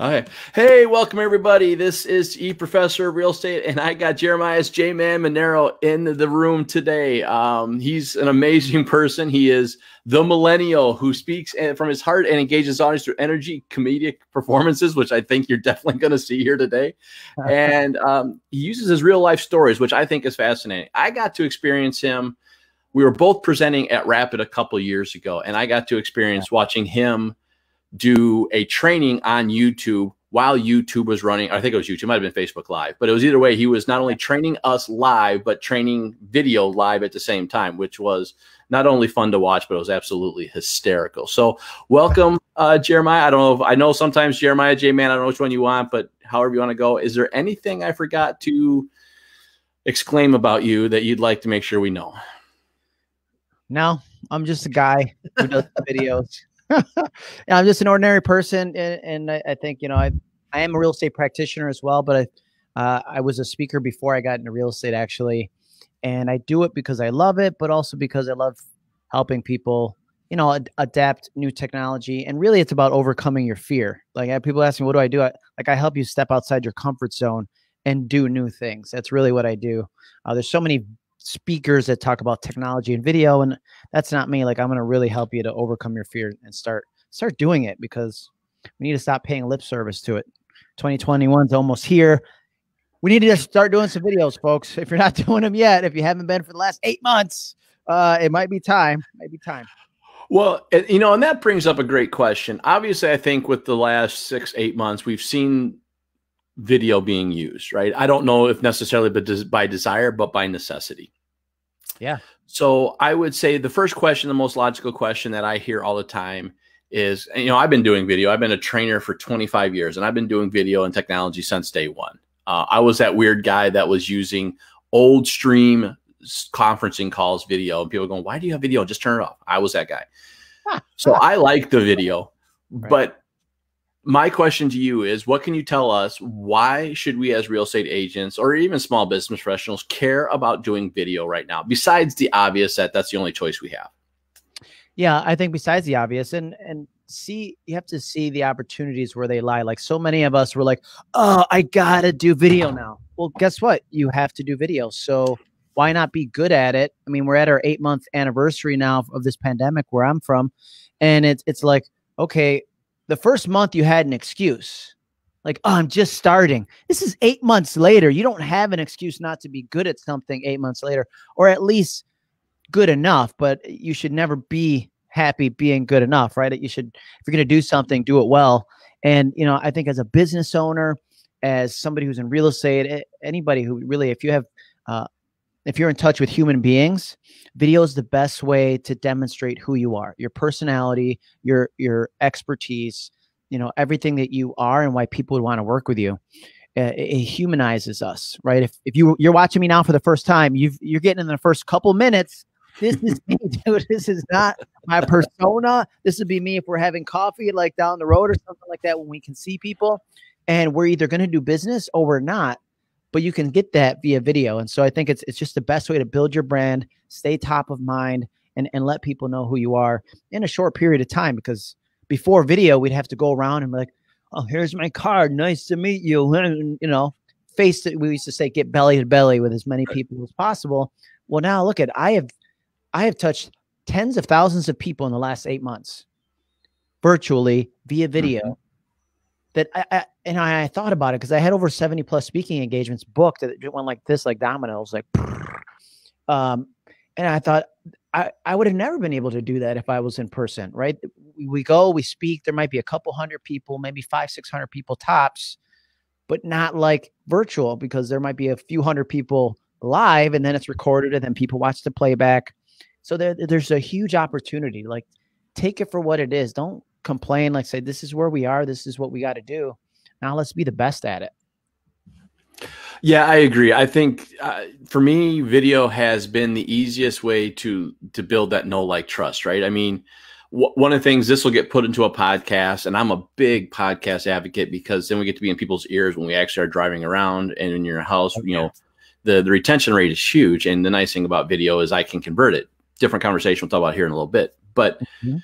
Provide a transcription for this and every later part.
Okay. Hey, welcome everybody. This is E Professor of Real Estate, and I got Jeremias J Man Maneiro in the room today. Um, he's an amazing person. He is the millennial who speaks from his heart and engages audience through energy, comedic performances, which I think you're definitely going to see here today. and um, he uses his real life stories, which I think is fascinating. I got to experience him. We were both presenting at Rapid a couple years ago, and I got to experience watching him do a training on YouTube while YouTube was running. I think it was YouTube, it might have been Facebook Live, but it was either way. He was not only training us live, but training video live at the same time, which was not only fun to watch, but it was absolutely hysterical. So, welcome, uh, Jeremiah. I don't know if I know sometimes Jeremiah J Man, I don't know which one you want, but however you want to go. Is there anything I forgot to exclaim about you that you'd like to make sure we know? No, I'm just a guy who does videos. I'm just an ordinary person, and, and I, I, think you know I I am a real estate practitioner as well, but I uh, I was a speaker before I got into real estate actually, and I do it because I love it, but also because I love helping people you know ad- adapt new technology and really it's about overcoming your fear. Like people ask me what do i do? I, like i help you step outside your comfort zone and do new things. That's really what i do. Uh, there's so many speakers that talk about technology and video and that's not me like i'm going to really help you to overcome your fear and start start doing it because we need to stop paying lip service to it. 2021 is almost here. We need to just start doing some videos folks. If you're not doing them yet if you haven't been for the last eight months uh it might be time might be time. Well, you know, and that brings up a great question. Obviously, I think with the last six, eight months, we've seen video being used, right? I don't know if necessarily but by desire, but by necessity. Yeah. So I would say the first question, the most logical question that I hear all the time is, you know, I've been doing video. I've been a trainer for 25 years, and I've been doing video and technology since day one. Uh, I was that weird guy that was using old stream conferencing calls video, and people going, "Why do you have video? Just turn it off." I was that guy. so I like the video, right. but my question to you is what can you tell us why should we as real estate agents or even small business professionals care about doing video right now besides the obvious that that's the only choice we have? Yeah i think besides the obvious and and see you have to see the opportunities where they lie. Like so many of us were like oh i gotta do video now. Well guess what? You have to do video so why not be good at it? I mean we're at our eight month anniversary now of this pandemic where i'm from and it's it's like okay the first month you had an excuse. Like oh i'm just starting. This is eight months later. You don't have an excuse not to be good at something eight months later or at least good enough but you should never be happy being good enough right? You should if you're going to do something do it well. And you know i think as a business owner as somebody who's in real estate anybody who really if you have uh, if you're in touch with human beings, video is the best way to demonstrate who you are, your personality, your your expertise, you know, everything that you are and why people would want to work with you. Uh, it, it, humanizes us, right? If if you you're watching me now for the first time, you've you're getting in the first couple minutes. This is me, dude. This is not my persona. This would be me if we're having coffee like down the road or something like that when we can see people, and we're either going to do business or we're not but you can get that via video. And so I think it's it's just the best way to build your brand, stay top of mind, and and let people know who you are in a short period of time. Because before video, we'd have to go around and be like, "Oh, here's my card. Nice to meet you." And, you know, face it. We used to say get belly to belly with as many people as possible. Well, now look at I have I have touched tens of thousands of people in the last eight months, virtually via video. Mm-hmm that I, I and I, I, thought about it because I had over 70 plus speaking engagements booked that went like this, like dominoes, like um, and I thought I, I would have never been able to do that if I was in person, right? We, go, we speak, there might be a couple hundred people, maybe five, six hundred people tops, but not like virtual because there might be a few hundred people live and then it's recorded and then people watch the playback. So there, there's a huge opportunity. Like take it for what it is. Don't complain, like say, this is where we are, this is what we got to do. Now let's be the best at it. Yeah, I agree. I think uh, for me, video has been the easiest way to to build that no like trust. Right. I mean, w- one of the things this will get put into a podcast, and I'm a big podcast advocate because then we get to be in people's ears when we actually are driving around and in your house. Okay. You know, the the retention rate is huge, and the nice thing about video is I can convert it. Different conversation we'll talk about here in a little bit, but. Mm-hmm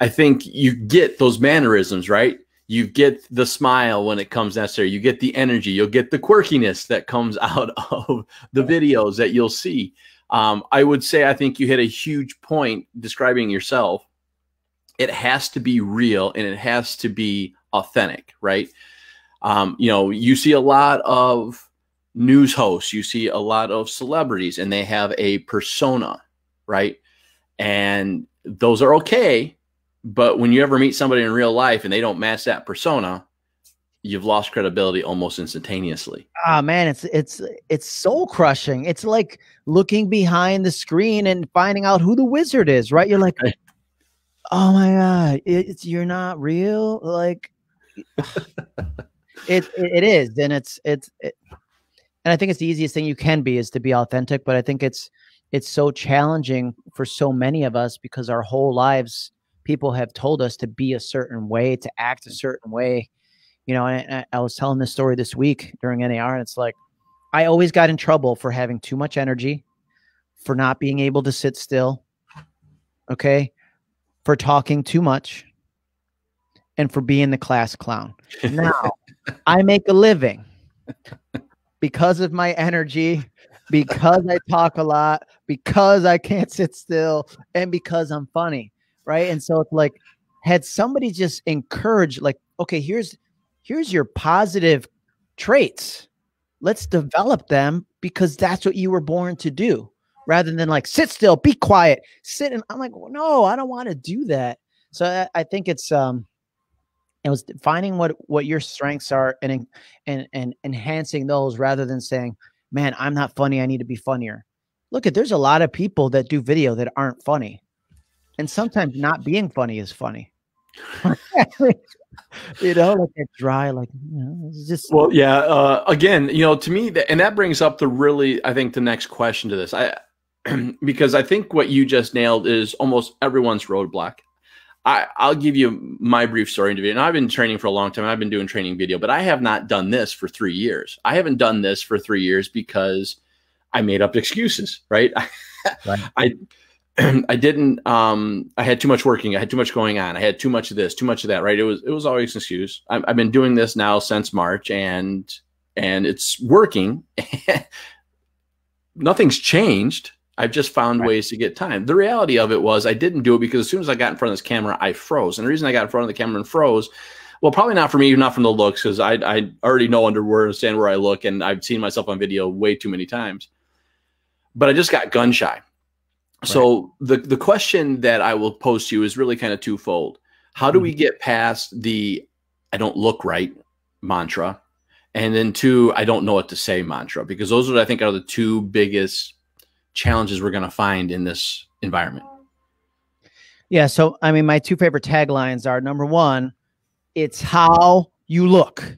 I think you get those mannerisms, right? you get the smile when it comes necessary. You get the energy. You'll get the quirkiness that comes out of the videos that you'll see. Um, i would say i think you hit a huge point describing yourself. It has to be real and it has to be authentic right? Um, you know you see a lot of news hosts. You see a lot of celebrities and they have a persona right? And those are okay but when you ever meet somebody in real life and they don't match that persona, you've lost credibility almost instantaneously. Ah, man, it's it's it's soul crushing. It's like looking behind the screen and finding out who the wizard is, right? You're like, oh my god, it's you're not real. Like, it, it it is, and it's it's. It, and I think it's the easiest thing you can be is to be authentic. But I think it's it's so challenging for so many of us because our whole lives people have told us to be a certain way, to act a certain way. You know, I, I was telling this story this week during NAR, and it's like I always got in trouble for having too much energy, for not being able to sit still, okay, for talking too much, and for being the class clown. Now, I make a living because of my energy, because I talk a lot, because I can't sit still, and because I'm funny right? And so it's like, had somebody just encouraged, like, okay, here's here's your positive traits. Let's develop them because that's what you were born to do, rather than like sit still, be quiet, sit. And I'm like, well, no, I don't want to do that. So I, I think it's um, it was finding what what your strengths are and and and enhancing those rather than saying, man, I'm not funny. I need to be funnier. Look at there's a lot of people that do video that aren't funny and sometimes not being funny is funny. you know, like that dry, like you know, it's just. Well, yeah. Uh, again, you know, to me, and that brings up the really, I think, the next question to this. I because I think what you just nailed is almost everyone's roadblock. I, I'll give you my brief story into video. And I've been training for a long time. I've been doing training video, but I have not done this for three years. I haven't done this for three years because I made up excuses, right? right. I I didn't um I had too much working, I had too much going on, I had too much of this, too much of that, right? It was it was always an excuse. i have been doing this now since March and and it's working. Nothing's changed. I've just found right. ways to get time. The reality of it was I didn't do it because as soon as I got in front of this camera, I froze. And the reason I got in front of the camera and froze, well, probably not for me, not from the looks, because I I already know under where I stand where I look, and I've seen myself on video way too many times. But I just got gun shy. So the the question that I will pose to you is really kind of twofold. How do mm-hmm. we get past the I don't look right mantra? And then two, I don't know what to say mantra, because those are I think are the two biggest challenges we're going to find in this environment. Yeah, so I mean my two favorite taglines are number 1, it's how you look.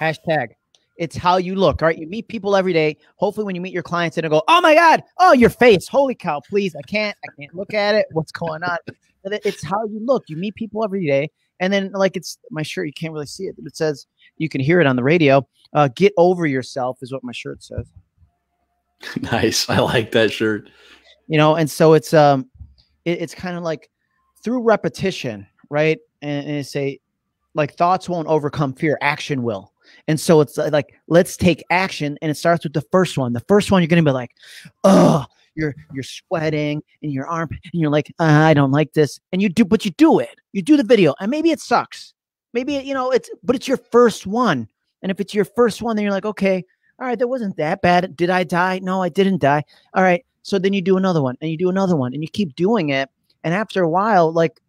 Hashtag it's how you look. All right. You meet people every day. Hopefully, when you meet your clients, and go, Oh my God, oh, your face. Holy cow, please. I can't, I can't look at it. What's going on? It's how you look. You meet people every day. And then, like, it's my shirt. You can't really see it, but it says, you can hear it on the radio. Uh, get over yourself is what my shirt says. Nice. I like that shirt. You know, and so it's, um, it, it's kind of like through repetition, right? And, and say, like, thoughts won't overcome fear, action will and so it's uh, like, let's take action. And it starts with the first one. The first one, you're going to be like, oh, you're you're sweating in your arm, and you're like, uh, I don't like this. And you do, but you do it. You do the video, and maybe it sucks. Maybe you know it's, but it's your first one. And if it's your first one, then you're like, okay, all right, that wasn't that bad. Did I die? No, I didn't die. All right. So then you do another one, and you do another one, and you keep doing it. And after a while, like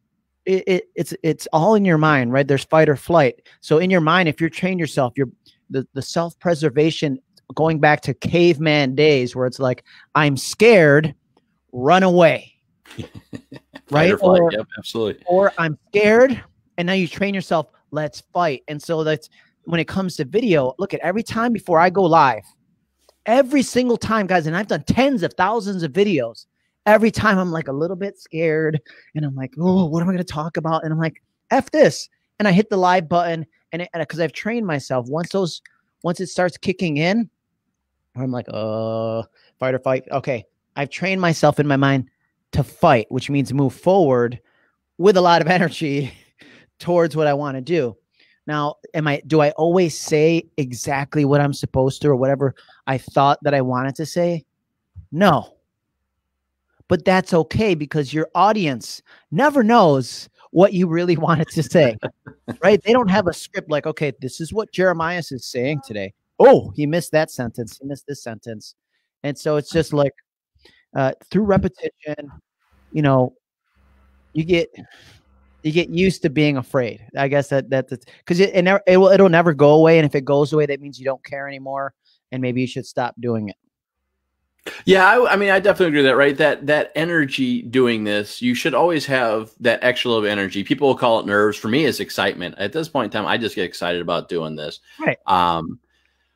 it, it, it's it's all in your mind, right? There's fight or flight. So in your mind, if you're trained yourself, you're the, the self-preservation going back to caveman days where it's like, I'm scared, run away. right? Or, or, yep, absolutely. Or I'm scared, and now you train yourself, let's fight. And so that's when it comes to video, look at every time before I go live, every single time, guys, and I've done tens of thousands of videos every time I'm like a little bit scared and I'm like, oh, what am I going to talk about? And I'm like, F this. And I hit the live button and because I've trained myself once those, once it starts kicking in, I'm like, uh, fight or fight. Okay. I've trained myself in my mind to fight, which means move forward with a lot of energy towards what I want to do. Now, am I do I always say exactly what I'm supposed to or whatever I thought that I wanted to say? No. But that's okay because your audience never knows what you really wanted to say. right? They don't have a script like, okay, this is what Jeremiah is saying today. Oh, he missed that sentence. He missed this sentence. And so it's just like uh, through repetition, you know, you get you get used to being afraid. I guess that that's because it, it never it will it'll never go away, and if it goes away, that means you don't care anymore, and maybe you should stop doing it. Yeah, I, I, mean, I definitely agree with that. Right, that that energy doing this, you should always have that extra little energy. People will call it nerves. For me, it's excitement. At this point in time, I just get excited about doing this. Right. Um,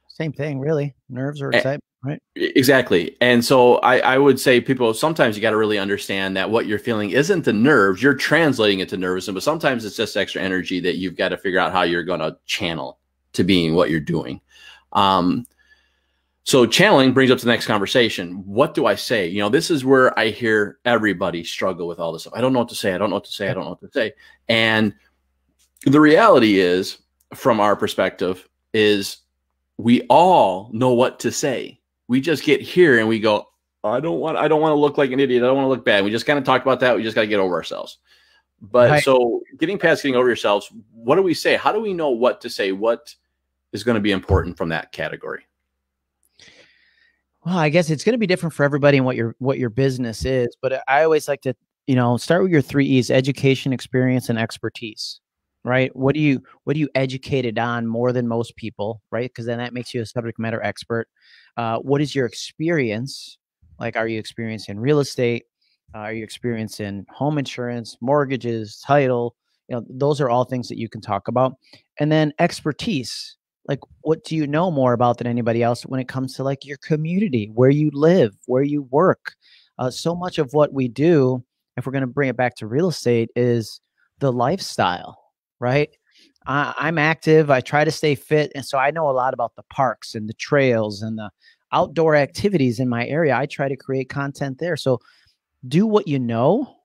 same thing, really. Nerves or excitement. Right. Exactly. And so I, I would say people sometimes you got to really understand that what you're feeling isn't the nerves, you're translating it to nervousness, but sometimes it's just extra energy that you've got to figure out how you're going to channel to being what you're doing. Um, so channeling brings up the next conversation. What do I say? You know, this is where I hear everybody struggle with all this stuff. I don't know what to say. I don't know what to say. I don't know what to say. And the reality is, from our perspective, is we all know what to say we just get here and we go, I don't want I don't want to look like an idiot. I don't want to look bad. We just kind of talked about that. We just got to get over ourselves. But right. so getting past getting over yourselves, what do we say? How do we know what to say? What is going to be important from that category? Well, I guess it's going to be different for everybody and what your what your business is. But I always like to, you know, start with your three E's: education, experience, and expertise. Right? What do you what do you educated on more than most people? Right? Because then that makes you a subject matter expert. Uh, what is your experience? Like, are you experiencing real estate? Uh, are you experiencing home insurance, mortgages, title? You know, those are all things that you can talk about. And then expertise. Like, what do you know more about than anybody else when it comes to like your community, where you live, where you work? Uh, so much of what we do, if we're going to bring it back to real estate, is the lifestyle, right? I, am active. I try to stay fit, and so I know a lot about the parks and the trails and the outdoor activities in my area. I try to create content there. So do what you know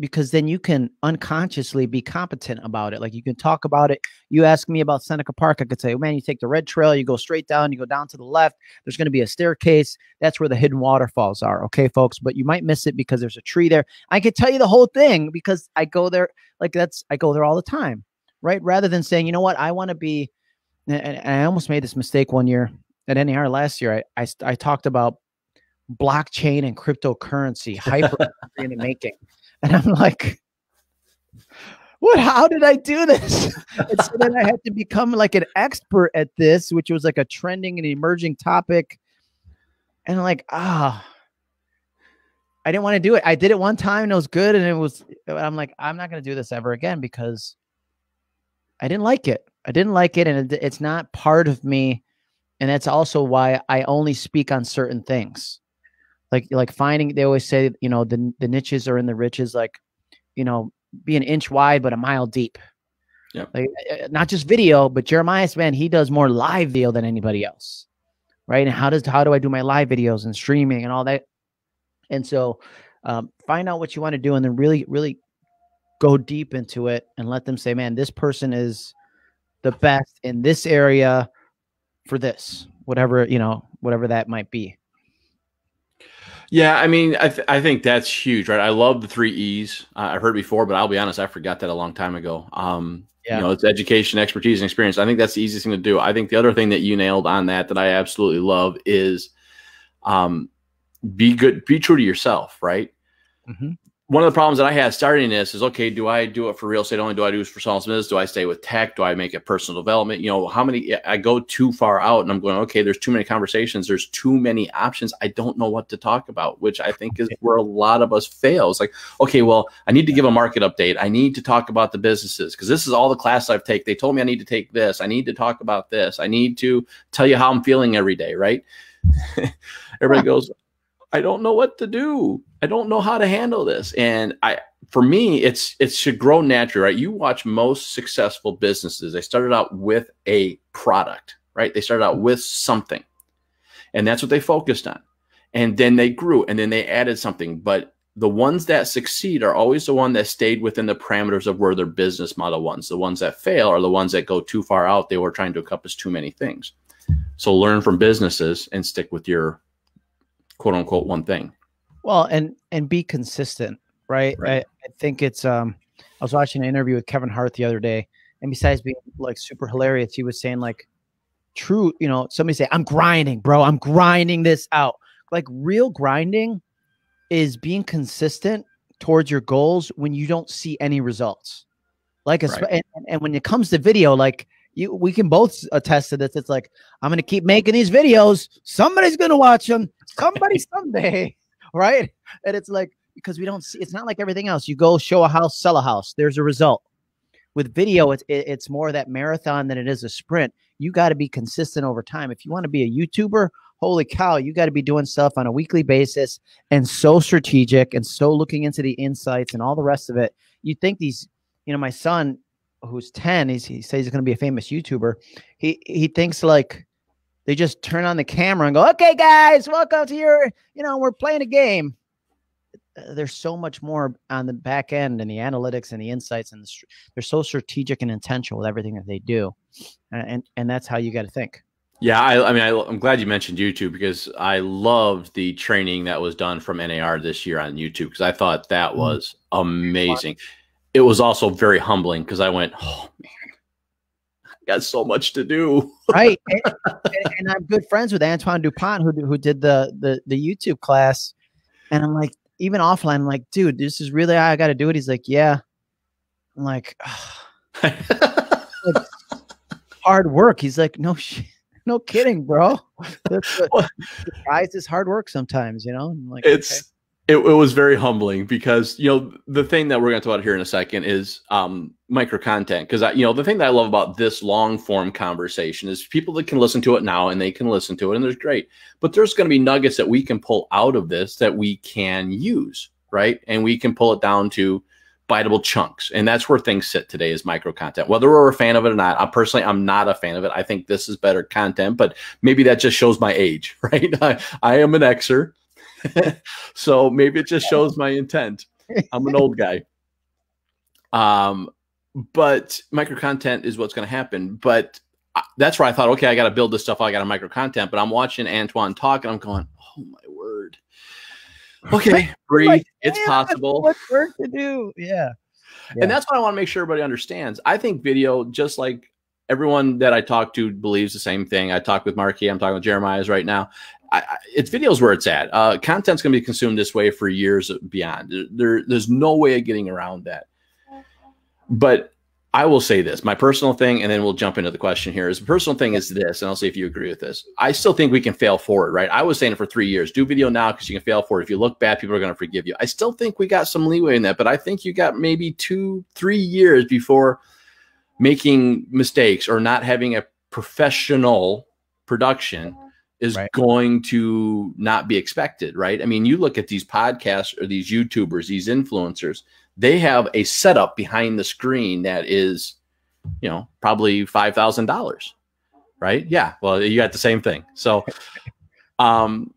because then you can unconsciously be competent about it. Like you can talk about it. You ask me about Seneca Park, I could say, oh, man, you take the red trail, you go straight down, you go down to the left. There's going to be a staircase. That's where the hidden waterfalls are. Okay, folks, but you might miss it because there's a tree there. I could tell you the whole thing because I go there. Like that's, I go there all the time, right? Rather than saying, you know what, I want to be, and, and I almost made this mistake one year at NAR last year, I, I, I talked about blockchain and cryptocurrency, hyper in the making. And I'm like, what? How did I do this? and so then I had to become like an expert at this, which was like a trending and emerging topic. And I'm like, ah, I didn't want to do it. I did it one time and it was good. And it was, I'm like, I'm not going to do this ever again because I didn't like it. I didn't like it. And it, it's not part of me and that's also why I only speak on certain things. Like like finding they always say, you know, the the niches are in the riches like, you know, be an inch wide but a mile deep. Yeah. Like uh, uh, not just video, but Jeremiah's man, he does more live video than anybody else. Right? And how does how do I do my live videos and streaming and all that? And so um, find out what you want to do and then really really go deep into it and let them say, man, this person is the best in this area for this, whatever you know, whatever that might be. Yeah, I mean, I, th- I think that's huge, right? I love the three E's. Uh, I've heard before, but I'll be honest, I forgot that a long time ago. Um, yeah. You know, it's education, expertise, and experience. I think that's the easiest thing to do. I think the other thing that you nailed on that that I absolutely love is um, be good, be true to yourself, right? Mm-hmm one of the problems that I had starting this is okay, do I do it for real estate only? Do I do it for small business? Do I stay with tech? Do I make it personal development? You know, how many I go too far out and I'm going, okay, there's too many conversations, there's too many options. I don't know what to talk about, which I think is where a lot of us fail. It's like, okay, well, I need to give a market update. I need to talk about the businesses because this is all the class I've taken. They told me I need to take this. I need to talk about this. I need to tell you how I'm feeling every day, right? Everybody goes, I don't know what to do. I don't know how to handle this. And I for me, it's it should grow naturally, right? You watch most successful businesses, they started out with a product, right? They started out with something. And that's what they focused on. And then they grew and then they added something. But the ones that succeed are always the one that stayed within the parameters of where their business model was. The ones that fail are the ones that go too far out. They were trying to encompass too many things. So learn from businesses and stick with your quote unquote one thing. Well, and and be consistent, right? right. I, I think it's um I was watching an interview with Kevin Hart the other day, and besides being like super hilarious, he was saying like true, you know, somebody say, I'm grinding, bro. I'm grinding this out. Like real grinding is being consistent towards your goals when you don't see any results. Like, right. and, and when it comes to video, like you, we can both attest to this. It's like, I'm going to keep making these videos. Somebody's going to watch them. Somebody someday. Right. And it's like, because we don't see, it's not like everything else. You go show a house, sell a house. There's a result with video, it's it's more that marathon than it is a sprint. You got to be consistent over time. If you want to be a YouTuber, holy cow, you got to be doing stuff on a weekly basis and so strategic and so looking into the insights and all the rest of it. You think these, you know, my son who's 10, he's, he says he's going to be a famous YouTuber. He he thinks like they just turn on the camera and go, "Okay, guys, welcome to your, you know, we're playing a game." Uh, there's so much more on the back end and the analytics and the insights and the, they're so strategic and intentional with everything that they do and and, and that's how you got to think yeah I, I mean I, i'm glad you mentioned youtube because i loved the training that was done from nar this year on youtube because i thought that mm-hmm. was amazing it was also very humbling because i went oh man got so much to do. right. And, and, and, I'm good friends with Antoine Dupont who, who did the, the, the YouTube class. And I'm like, even offline, I'm like, dude, this is really how I got to do it. He's like, yeah. I'm like, like hard work. He's like, no shit. No kidding, bro. That's what, surprise is hard work sometimes, you know? I'm like, it's, okay it, it, was very humbling because you know the thing that we're going to talk about here in a second is um, micro content because you know the thing that I love about this long form conversation is people that can listen to it now and they can listen to it and there's great, but there's going to be nuggets that we can pull out of this that we can use right? And we can pull it down to biteable chunks. And that's where things sit today is micro content whether we're a fan of it or not i personally i'm not a fan of it. I think this is better content but maybe that just shows my age right? I, I am an xer so maybe it just shows my intent. I'm an old guy. Um, but micro content is what's going to happen. But that's where I thought, okay, I got to build this stuff. I got a micro content. But I'm watching Antoine talk, and I'm going, oh my word. Okay, breathe. Like, it's possible. What work to do? Yeah. yeah. And that's what I want to make sure everybody understands. I think video, just like everyone that I talk to believes the same thing. I talk with Marky, I'm talking with Jeremias right now. I, it's videos where it's at. Uh, content's going to be consumed this way for years beyond. There, there's no way of getting around that. But I will say this: my personal thing, and then we'll jump into the question here. Is the personal thing is this, and I'll see if you agree with this. I still think we can fail forward, right? I was saying it for three years. Do video now because you can fail forward. If you look bad, people are going to forgive you. I still think we got some leeway in that, but I think you got maybe two, three years before making mistakes or not having a professional production is right. going to not be expected, right? I mean, you look at these podcasts or these YouTubers, these influencers, they have a setup behind the screen that is, you know, probably $5,000, right? Yeah. Well, you got the same thing. So, um,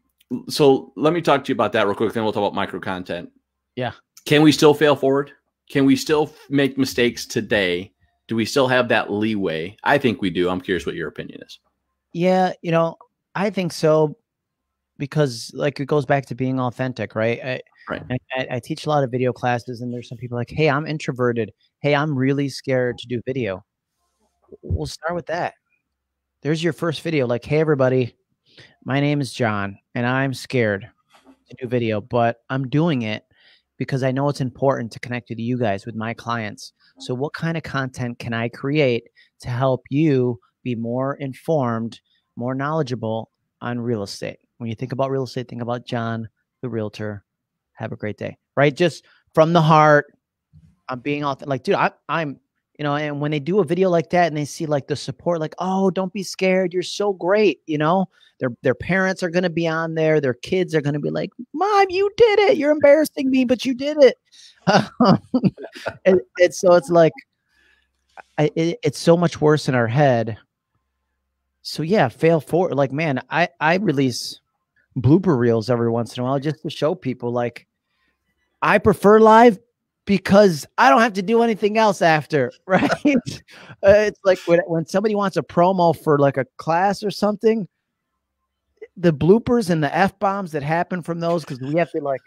so let me talk to you about that real quick. Then we'll talk about micro content. Yeah. Can we still fail forward? Can we still make mistakes today? Do we still have that leeway? I think we do. I'm curious what your opinion is. Yeah, you know, I think so because like it goes back to being authentic, right? I, right. I, I, teach a lot of video classes, and there's some people like, "Hey, I'm introverted. Hey, I'm really scared to do video." We'll start with that. There's your first video. Like, hey, everybody, my name is John, and I'm scared to do video, but I'm doing it because I know it's important to connect with you guys, with my clients. So, what kind of content can I create to help you be more informed more knowledgeable on real estate. When you think about real estate, think about John, the realtor. Have a great day, right? Just from the heart. I'm being authentic. Like, dude, I, I'm, you know, and when they do a video like that and they see like the support, like, oh, don't be scared. You're so great. You know, their their parents are going to be on there. Their kids are going to be like, mom, you did it. You're embarrassing me, but you did it. and, and so it's like, I, it, it's so much worse in our head so yeah, fail forward. Like, man, I I release blooper reels every once in a while just to show people like I prefer live because I don't have to do anything else after, right? uh, it's like when, when somebody wants a promo for like a class or something, the bloopers and the F bombs that happen from those, because we have to like,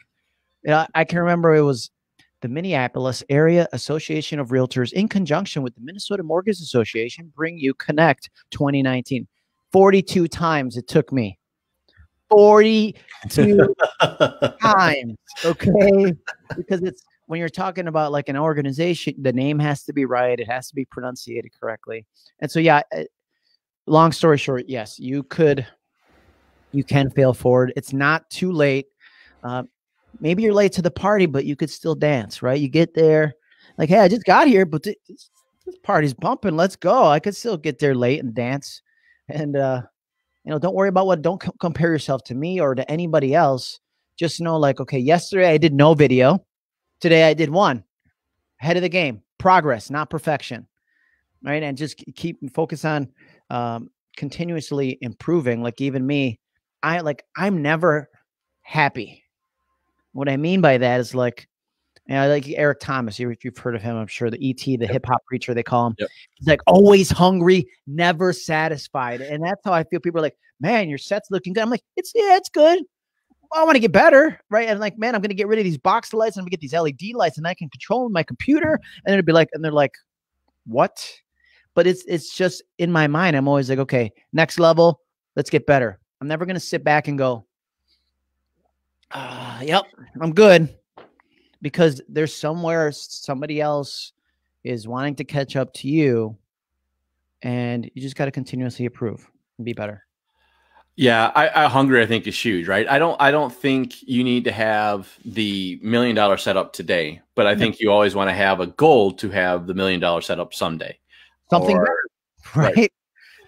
you know, I can remember it was the Minneapolis Area Association of Realtors in conjunction with the Minnesota Mortgage Association bring you Connect 2019. 42 times it took me 42 times. Okay. Because it's when you're talking about like an organization, the name has to be right, it has to be pronunciated correctly. And so, yeah, uh, long story short, yes, you could, you can fail forward. It's not too late. Uh, maybe you're late to the party, but you could still dance, right? You get there, like, hey, I just got here, but this, this party's bumping. Let's go. I could still get there late and dance. And, uh, you know, don't worry about what, don't compare yourself to me or to anybody else. Just know, like, okay, yesterday I did no video. Today I did one. Head of the game, progress, not perfection. Right. And just keep focus on um, continuously improving. Like, even me, I like, I'm never happy. What I mean by that is like, you know, like Eric Thomas, you, you've heard of him, I'm sure. The ET, the yep. hip hop preacher, they call him. Yep. He's like always hungry, never satisfied, and that's how I feel. People are like, "Man, your set's looking good." I'm like, "It's yeah, it's good. I want to get better, right?" And like, man, I'm gonna get rid of these box lights and I'm gonna get these LED lights, and I can control my computer. And it'd be like, and they're like, "What?" But it's it's just in my mind. I'm always like, "Okay, next level, let's get better." I'm never gonna sit back and go, uh, "Yep, I'm good." because there's somewhere somebody else is wanting to catch up to you and you just got to continuously improve and be better. Yeah I, I hungry i think is huge right? I don't i don't think you need to have the million dollar setup today but i think you always want to have a goal to have the million dollar setup someday. Something or, right? right?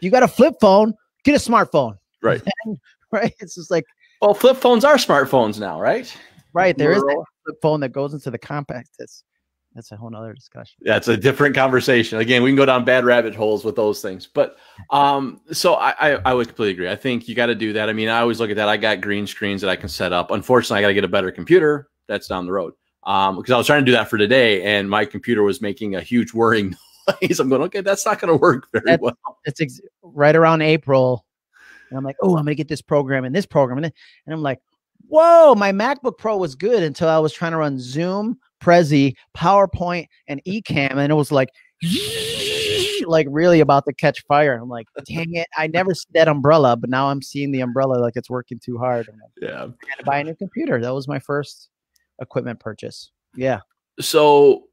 You got a flip phone get a smartphone. Right. Right? It's just like well flip phones are smartphones now right Right. There is a flip phone that goes into the compact. That's that's a whole other discussion. Yeah, it's a different conversation. Again, we can go down bad rabbit holes with those things. But um, so I, I, I would completely agree. I think you got to do that. I mean, I always look at that. I got green screens that I can set up. Unfortunately, I got to get a better computer. That's down the road. Um, because I was trying to do that for today, and my computer was making a huge whirring noise. I'm going, okay, that's not going to work very that's, well. It's ex- right around April, and I'm like, oh, I'm going to get this program and this program, and, then, and I'm like, whoa, my MacBook Pro was good until I was trying to run Zoom, Prezi, PowerPoint, and Ecamm, and it was like, like really about to catch fire. I'm like, dang it, I never see that umbrella, but now I'm seeing the umbrella like it's working too hard. yeah, I had to buy a new computer. That was my first equipment purchase. Yeah. So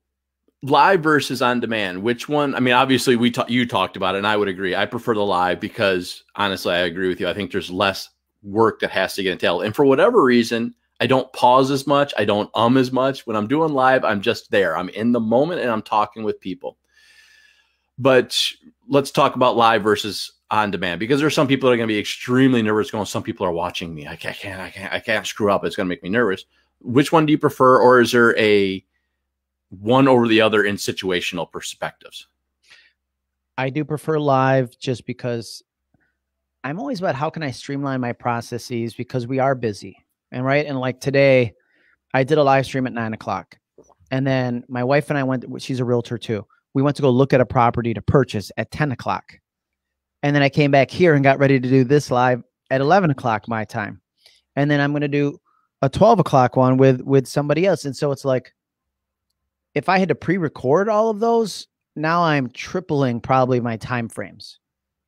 live versus on demand which one i mean obviously we ta- you talked about it and i would agree i prefer the live because honestly i agree with you i think there's less work that has to get entailed. And for whatever reason, I don't pause as much. I don't um as much. When I'm doing live, I'm just there. I'm in the moment and I'm talking with people. But let's talk about live versus on demand because there's some people that are going to be extremely nervous going, some people are watching me. I can't, I can't, I can't screw up. It's going to make me nervous. Which one do you prefer? Or is there a one over the other in situational perspectives? I do prefer live just because I'm always about how can I streamline my processes because we are busy. And right. And like today, I did a live stream at nine o'clock. And then my wife and I went, she's a realtor too. We went to go look at a property to purchase at 10 o'clock. And then I came back here and got ready to do this live at 11 o'clock my time. And then I'm going to do a 12 o'clock one with with somebody else. And so it's like, if I had to pre-record all of those, now I'm tripling probably my time frames.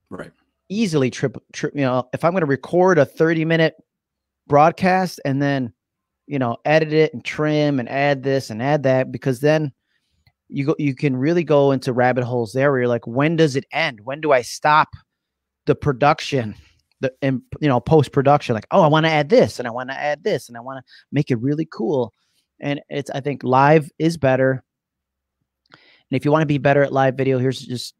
Right easily trip, trip you know, if I'm going to record a 30 minute broadcast and then, you know, edit it and trim and add this and add that, because then you go, you can really go into rabbit holes there where you're like, when does it end? When do I stop the production? The, and you know, post production, like, oh, I want to add this and I want to add this and I want to make it really cool. And it's, I think live is better. And if you want to be better at live video, here's just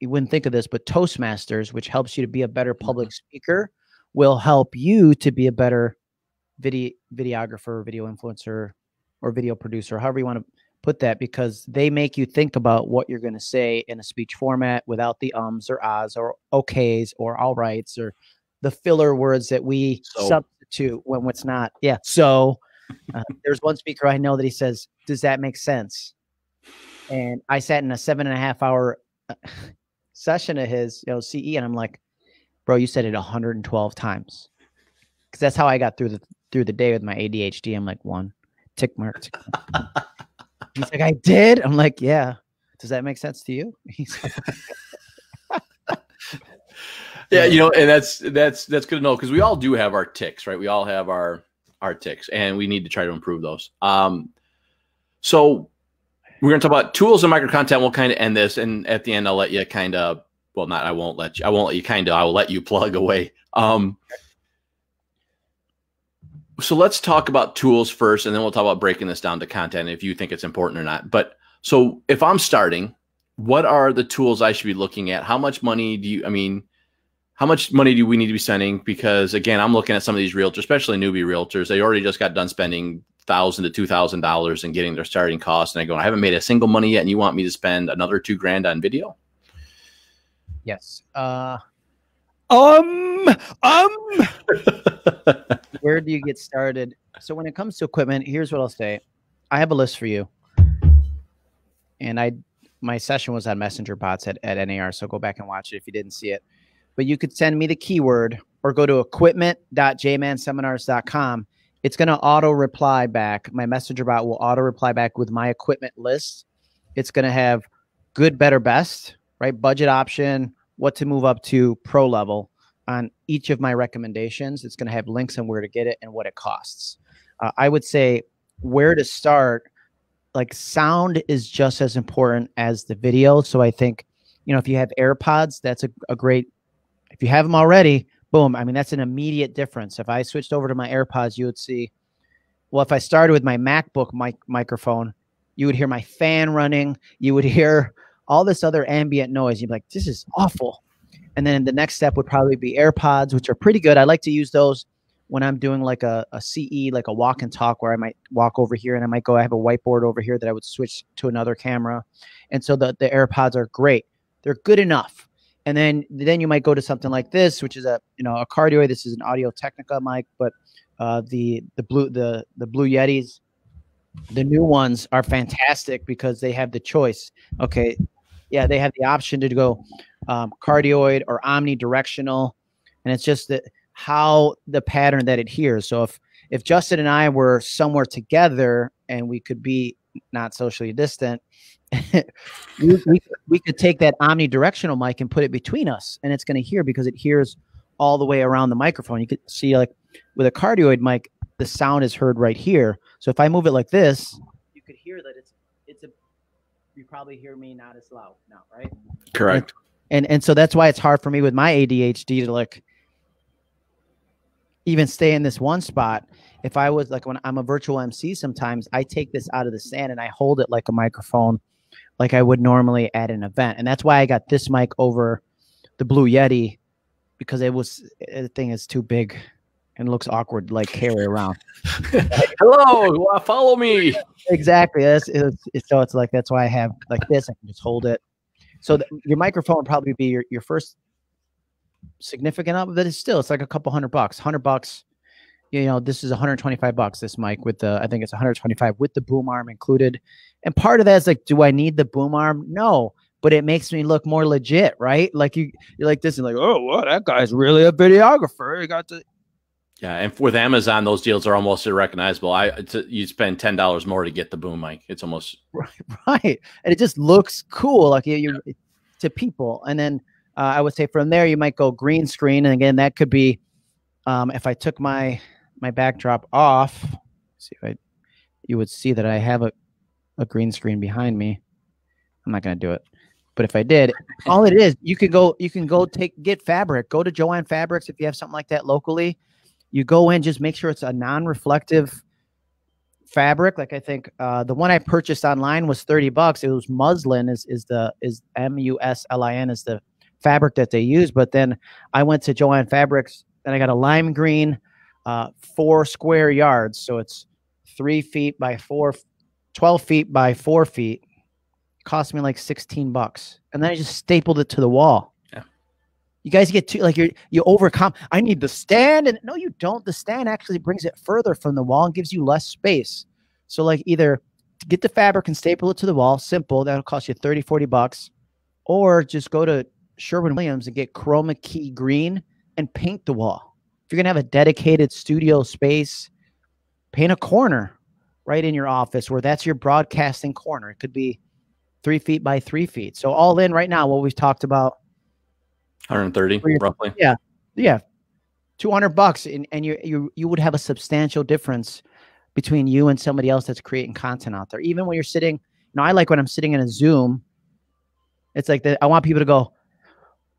you wouldn't think of this, but Toastmasters, which helps you to be a better public mm-hmm. speaker, will help you to be a better video videographer, video influencer, or video producer, however you want to put that, because they make you think about what you're going to say in a speech format without the ums or ahs or okays or all rights or the filler words that we so. substitute when it's not. Yeah. So Uh, there's one speaker I know that he says, "Does that make sense?" And I sat in a seven and a half hour uh, session of his, you know, CE, and I'm like, "Bro, you said it 112 times," because that's how I got through the through the day with my ADHD. I'm like, one tick mark. Tick mark. He's like, "I did." I'm like, "Yeah." Does that make sense to you? He's like, yeah, you know, and that's that's that's good to know because we all do have our ticks, right? We all have our our ticks, and we need to try to improve those. Um, so we're going to talk about tools and micro content. We'll kind of end this, and at the end, I'll let you kind of. Well, not I won't let you. I won't let you kind of. I will let you plug away. Um, so let's talk about tools first, and then we'll talk about breaking this down to content if you think it's important or not. But so if I'm starting, what are the tools I should be looking at? How much money do you? I mean, how much money do we need to be spending? Because again, I'm looking at some of these realtors, especially newbie realtors. They already just got done spending thousand to two thousand dollars and getting their starting costs, and I go, I haven't made a single money yet, and you want me to spend another two grand on video? yes. Uh, um, um. Where do you get started? So when it comes to equipment, here's what I'll say. I have a list for you, and I my session was on Messenger bots at, at NAR, so go back and watch it if you didn't see it but you could send me the keyword or go to equipment.jmanseminars.com. It's going to auto reply back. My messenger bot will auto reply back with my equipment list. It's going to have good, better, best, right? Budget option, what to move up to pro level on each of my recommendations. It's going to have links on where to get it and what it costs. Uh, I would say where to start. Like sound is just as important as the video. So I think, you know, if you have AirPods, that's a, a great if you have them already, boom. I mean, that's an immediate difference. If I switched over to my AirPods, you would see, well, if I started with my MacBook mic- microphone, you would hear my fan running. You would hear all this other ambient noise. You'd be like, this is awful. And then the next step would probably be AirPods, which are pretty good. I like to use those when I'm doing like a, a CE, like a walk and talk, where I might walk over here and I might go, I have a whiteboard over here that I would switch to another camera. And so the, the AirPods are great. They're good enough and then then you might go to something like this, which is a you know a cardioid. This is an Audio Technica mic, but uh, the the blue the the Blue Yetis, the new ones are fantastic because they have the choice. Okay, yeah, they have the option to go um, cardioid or omnidirectional, and it's just that how the pattern that it hears. So if if Justin and I were somewhere together and we could be not socially distant, we, we, we could take that omnidirectional mic and put it between us and it's going to hear because it hears all the way around the microphone. You could see like with a cardioid mic, the sound is heard right here. So if I move it like this, you could hear that it's it's a you probably hear me not as loud now, right? Correct. And and, and so that's why it's hard for me with my ADHD to like even stay in this one spot. If I was like when I'm a virtual MC sometimes I take this out of the stand and I hold it like a microphone like I would normally at an event. And that's why I got this mic over the Blue Yeti because it was eh, the thing is too big and looks awkward like carry around. Hello, follow me. Exactly. That's it's, it's, so it's like that's why I have like this. I can just hold it. So the, your microphone would probably be your, your first significant up, but it's still it's like a couple hundred bucks. Hundred bucks you know this is 125 bucks this mic with the i think it's 125 with the boom arm included. And part of that is like do i need the boom arm? No but it makes me look more legit right? Like you you're like this and like oh well that guy's really a videographer. He got to yeah and with amazon those deals are almost irrecognizable. I you spend $10 more to get the boom mic. It's almost right, right. and it just looks cool like you, you to people. And then uh, i would say from there you might go green screen and again that could be um, if i took my my backdrop off, see if I, you would see that I have a, a green screen behind me. I'm not going to do it. But if I did, all it is, you can go, you can go take, get fabric, go to Jo-Ann Fabrics if you have something like that locally. You go in, just make sure it's a non-reflective fabric. Like I think uh, the one I purchased online was 30 bucks. It was muslin is, is the, is M-U-S-L-I-N is the fabric that they use. But then I went to Jo-Ann Fabrics and I got a lime green, uh, four square yards. So it's three feet by four, 12 feet by four feet. Cost me like 16 bucks. And then I just stapled it to the wall. Yeah. You guys get too like you you overcome. I need the stand, and no, you don't. The stand actually brings it further from the wall and gives you less space. So like either get the fabric and staple it to the wall, simple. That'll cost you 30, 40 bucks, or just go to Sherwin Williams and get chroma key green and paint the wall. If you're gonna have a dedicated studio space, paint a corner right in your office where that's your broadcasting corner. It could be three feet by three feet. So all in right now, what we've talked about 130 roughly. Yeah. Yeah. 200 bucks and, and you, you, you would have a substantial difference between you and somebody else that's creating content out there. Even when you're sitting, you know, I like when I'm sitting in a Zoom, it's like the, I want people to go,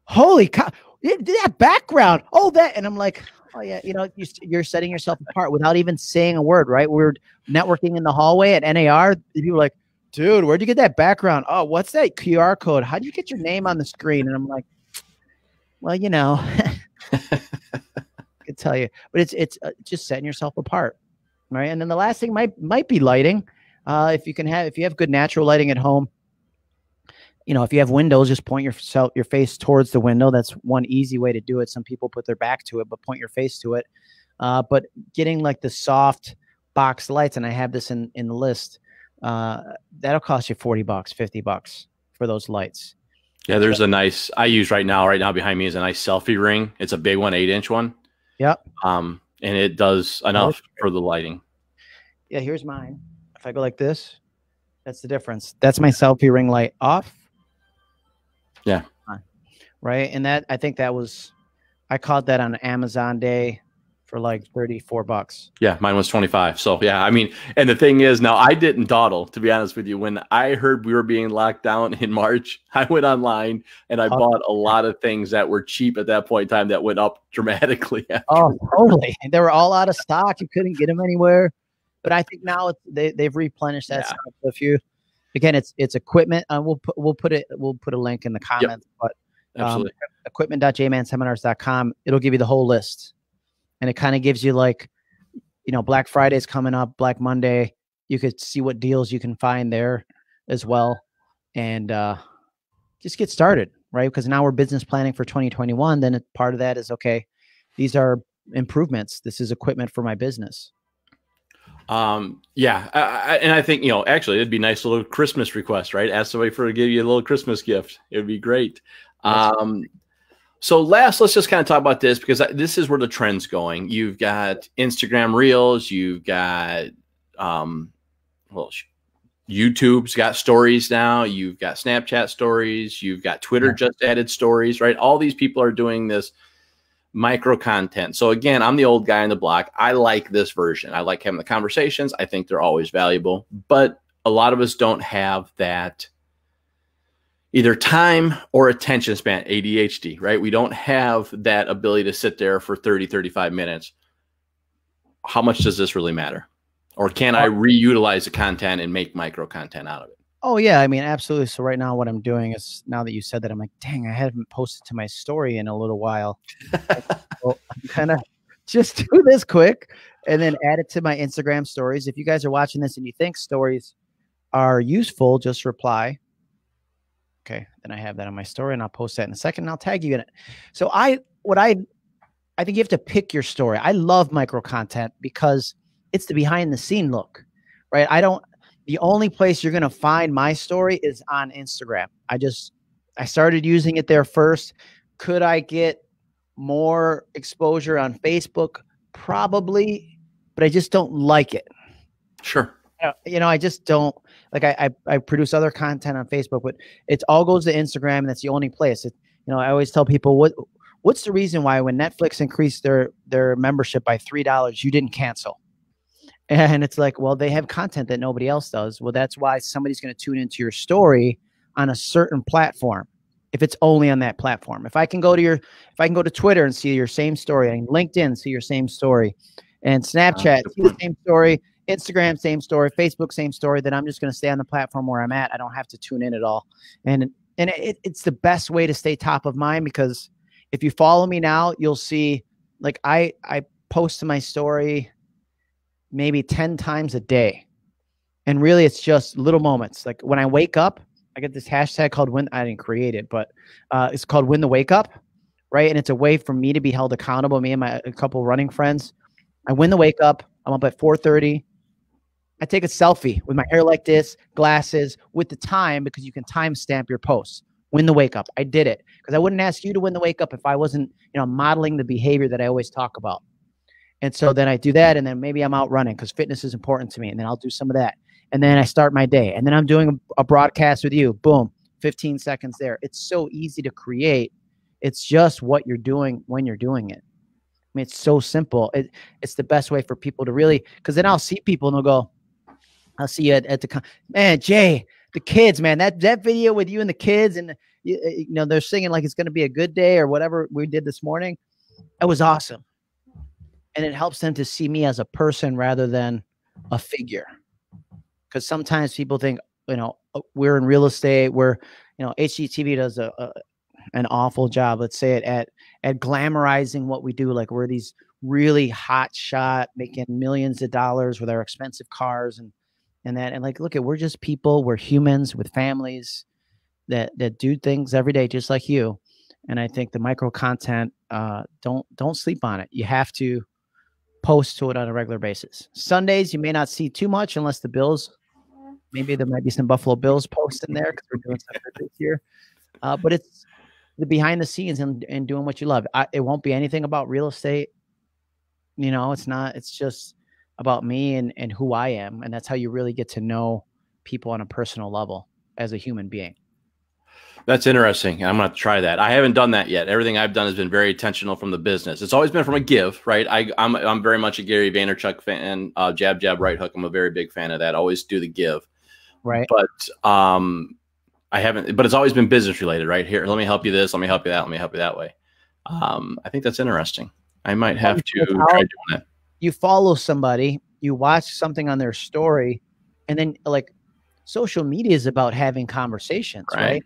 holy cow, that background. Oh, that. And I'm like, oh yeah, you know, you're setting yourself apart without even saying a word, right? We are networking in the hallway at NAR. People are like, dude, where'd you get that background? Oh, what's that QR code? How'd you get your name on the screen? And I'm like, well, you know, I could tell you, but it's it's uh, just setting yourself apart, right? And then the last thing might might be lighting. Uh, if you can have if you have good natural lighting at home, you know, if you have windows, just point yourself your face towards the window. That's one easy way to do it. Some people put their back to it, but point your face to it. Uh, but getting like the soft box lights, and I have this in in the list, uh, that'll cost you forty bucks, fifty bucks for those lights. Yeah, there's a nice I use right now. Right now behind me is a nice selfie ring. It's a big one, eight inch one. Yep. Um, and it does enough for the lighting. Yeah, here's mine. If I go like this, that's the difference. That's my selfie ring light off yeah. Right. And that, I think that was, I caught that on Amazon day for like 34 bucks. Yeah, mine was 25. So, yeah, I mean, and the thing is, now I didn't dawdle, to be honest with you. When I heard we were being locked down in March, I went online and I oh, bought a lot of things that were cheap at that point in time that went up dramatically. Oh, totally. They were all out of stock. You couldn't get them anywhere. But I think now they, they've replenished that yeah. stuff. So if you, again, it's it's equipment. Uh, we'll put we'll put it we'll put a link in the comments. Yep. But um, equipment.jmanseminars.com. It'll give you the whole list, and it kind of gives you like, you know, Black Friday's coming up, Black Monday. You could see what deals you can find there as well, and uh, just get started, right? Because now we're business planning for 2021. Then part of that is okay. These are improvements. This is equipment for my business. Um, yeah, I, I, and I think you know actually it'd be nice little Christmas request, right? Ask somebody for to give you a little Christmas gift. It would be great. Um, so last, let's just kind of talk about this because this is where the trend's going. You've got Instagram Reels, you've got um, well, YouTube's got stories now. You've got Snapchat stories. You've got Twitter just added stories, right? All these people are doing this micro content. So again, I'm the old guy on the block. I like this version. I like having the conversations. I think they're always valuable, but a lot of us don't have that either time or attention span, ADHD, right? We don't have that ability to sit there for 30, 35 minutes. How much does this really matter? Or can I reutilize the content and make micro content out of it? Oh yeah, I mean absolutely. So right now, what I'm doing is now that you said that, I'm like, dang, I haven't posted to my story in a little while. so I'm kind of just do this quick and then add it to my Instagram stories. If you guys are watching this and you think stories are useful, just reply. Okay, then I have that on my story, and I'll post that in a second. And I'll tag you in it. So I, what I, I think you have to pick your story. I love micro content because it's the behind the scene look, right? I don't the only place you're going to find my story is on Instagram. I just I started using it there first. Could I get more exposure on Facebook? Probably, but I just don't like it. Sure. You know, I just don't like I, I, I produce other content on Facebook, but it all goes to Instagram and that's the only place. It, you know, I always tell people what what's the reason why when Netflix increased their their membership by three dollars, you didn't cancel? And it's like, well, they have content that nobody else does. Well, that's why somebody's going to tune into your story on a certain platform if it's only on that platform. If I can go to your, if I can go to Twitter and see your same story, and LinkedIn see your same story, and Snapchat see the same story, Instagram same story, Facebook same story, then I'm just going to stay on the platform where I'm at. I don't have to tune in at all. And and it, it's the best way to stay top of mind because if you follow me now, you'll see like I I post to my story maybe 10 times a day. And really, it's just little moments. Like when I wake up, I get this hashtag called win. I didn't create it, but uh, it's called win the wake up, right? And it's a way for me to be held accountable. Me and my a couple running friends. I win the wake up. I'm up at 4:30. I take a selfie with my hair like this, glasses, with the time because you can timestamp your posts. Win the wake up. I did it because I wouldn't ask you to win the wake up if I wasn't, you know, modeling the behavior that I always talk about. And so then I do that, and then maybe I'm out running because fitness is important to me, and then I'll do some of that, and then I start my day, and then I'm doing a, broadcast with you. Boom, 15 seconds there. It's so easy to create. It's just what you're doing when you're doing it. I mean, it's so simple. It, it's the best way for people to really, because then I'll see people and they'll go, I'll see you at, at the man, Jay, the kids, man. That that video with you and the kids, and you, you know they're singing like it's going to be a good day or whatever we did this morning. That was awesome, and it helps them to see me as a person rather than a figure. Because sometimes people think, you know, oh, we're in real estate, we're, you know, HGTV does a, a an awful job. Let's say it at at glamorizing what we do. Like we're these really hot shot, making millions of dollars with our expensive cars and and that and like look at we're just people we're humans with families that that do things every day just like you and i think the micro content uh don't don't sleep on it you have to post to it on a regular basis sundays you may not see too much unless the bills maybe there might be some buffalo bills post in there because we're doing stuff this year uh, but it's the behind the scenes and, and doing what you love I, it won't be anything about real estate you know it's not it's just about me and, and who I am. And that's how you really get to know people on a personal level as a human being. That's interesting. I'm going to try that. I haven't done that yet. Everything I've done has been very intentional from the business. It's always been from a give, right? I, am I'm, I'm very much a Gary Vaynerchuk fan. Uh, jab, jab, right hook. I'm a very big fan of that. Always do the give, right? But um, I haven't. But it's always been business related, right? Here, let me help you this. Let me help you that. Let me help you that way. Um, I think that's interesting. I might have to try doing that you follow somebody, you watch something on their story, and then like social media is about having conversations, right? right?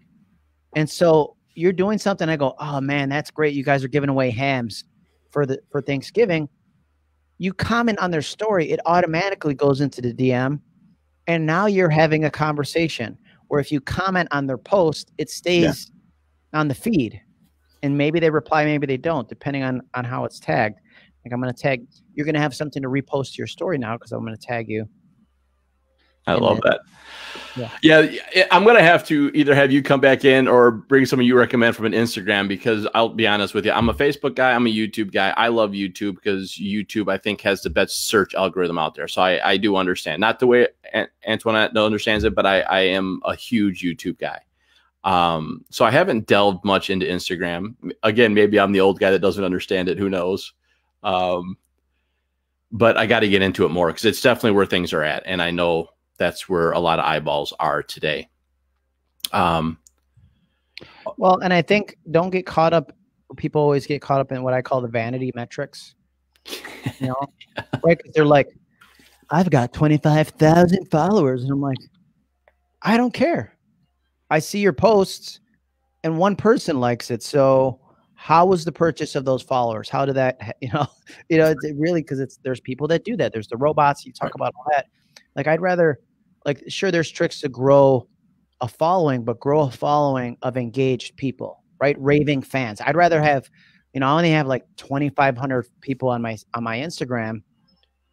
And so you're doing something. I go, oh man, that's great. You guys are giving away hams for the for Thanksgiving. You comment on their story, it automatically goes into the DM, and now you're having a conversation. Where if you comment on their post, it stays yeah. on the feed, and maybe they reply, maybe they don't, depending on on how it's tagged. Like I'm going to tag. You're going to have something to repost to your story now because I'm going to tag you. I love that. Yeah. yeah, I'm gonna have to either have you come back in or bring someone you recommend from an Instagram because I'll be honest with you, I'm a Facebook guy, I'm a YouTube guy. I love YouTube because YouTube I think has the best search algorithm out there. So I, I do understand, not the way Antoinette understands it, but I, I am a huge YouTube guy. Um, so I haven't delved much into Instagram. Again, maybe I'm the old guy that doesn't understand it. Who knows? Um, but I got to get into it more because it's definitely where things are at, and I know that's where a lot of eyeballs are today. Um, well, and I think don't get caught up. People always get caught up in what I call the vanity metrics. You know, yeah. right? Cause they're like, I've got twenty five thousand followers, and I'm like, I don't care. I see your posts, and one person likes it, so how was the purchase of those followers how did that you know you know it's really because it's there's people that do that there's the robots you talk right. about all that like i'd rather like sure there's tricks to grow a following but grow a following of engaged people right raving fans i'd rather have you know i only have like 2500 people on my on my instagram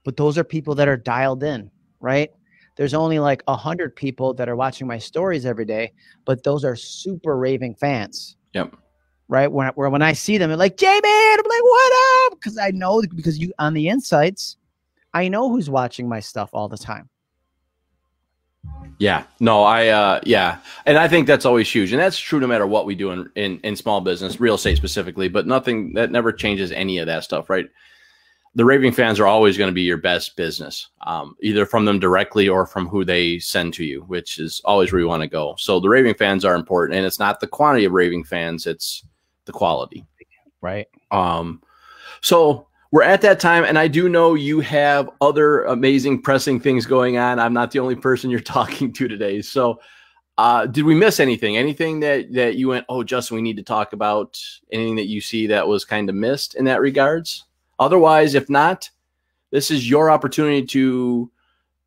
but those are people that are dialed in right there's only like 100 people that are watching my stories every day but those are super raving fans yep right? When where when I see them, they're like, J Man, I'm like, what up? Because I know because you on the insights, I know who's watching my stuff all the time. Yeah, no, I uh yeah. And I think that's always huge. And that's true no matter what we do in, in, in small business, real estate specifically, but nothing that never changes any of that stuff, right? The raving fans are always going to be your best business, um, either from them directly or from who they send to you, which is always where you want to go. So the raving fans are important, and it's not the quantity of raving fans; it's the quality. Right. Um, so we're at that time, and I do know you have other amazing pressing things going on. I'm not the only person you're talking to today. So, uh, did we miss anything? Anything that that you went, oh, Justin, we need to talk about? Anything that you see that was kind of missed in that regards? Otherwise, if not, this is your opportunity to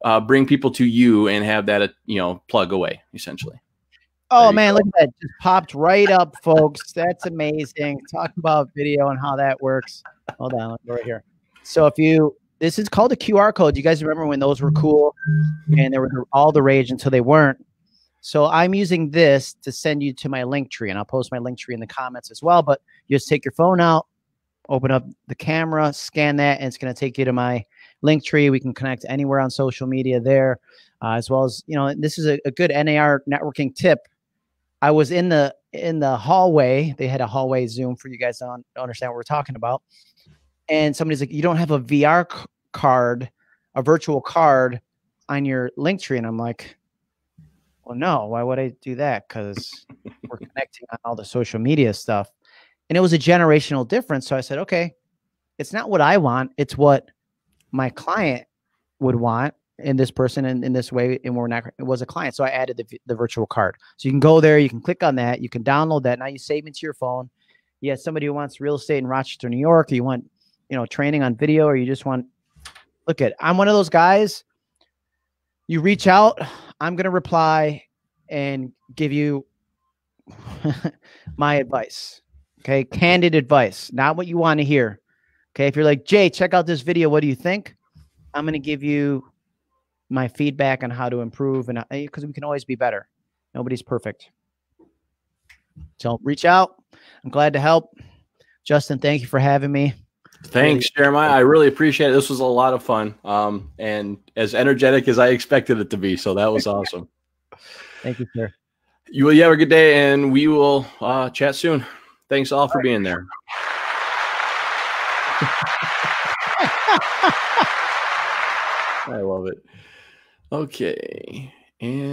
uh, bring people to you and have that, uh, you know, plug away essentially. Oh man, go. look at that! Just popped right up, folks. That's amazing. Talk about video and how that works. Hold on, right here. So if you, this is called a QR code. You guys remember when those were cool, and they were all the rage until they weren't. So I'm using this to send you to my Linktree, and I'll post my Linktree in the comments as well. But you just take your phone out, open up the camera, scan that, and it's going to take you to my Linktree. We can connect anywhere on social media there, uh, as well as you know. This is a, a good NAR networking tip. I was in the in the hallway. They had a hallway Zoom for you guys to understand what we're talking about. And somebody's like, "You don't have a VR c- card, a virtual card on your Linktree," and I'm like, "Well, no. Why would I do that? Because we're connecting on all the social media stuff." And it was a generational difference. So I said, "Okay, it's not what I want. It's what my client would want in this person in, in this way and we're not it was a client so i added the, the virtual card so you can go there you can click on that you can download that now you save it to your phone you have somebody who wants real estate in rochester new york or you want you know training on video or you just want look at i'm one of those guys you reach out i'm going to reply and give you my advice okay candid advice not what you want to hear Okay. If you're like, Jay, check out this video. What do you think? I'm going to give you my feedback on how to improve and because uh, we can always be better. Nobody's perfect. So reach out. I'm glad to help. Justin, thank you for having me. Thanks, Jeremiah. I really appreciate it. This was a lot of fun. Um, and as energetic as I expected it to be. So that was awesome. thank you, sir. You will you have a good day and we will uh, chat soon. Thanks all for being there. I love it. Okay. And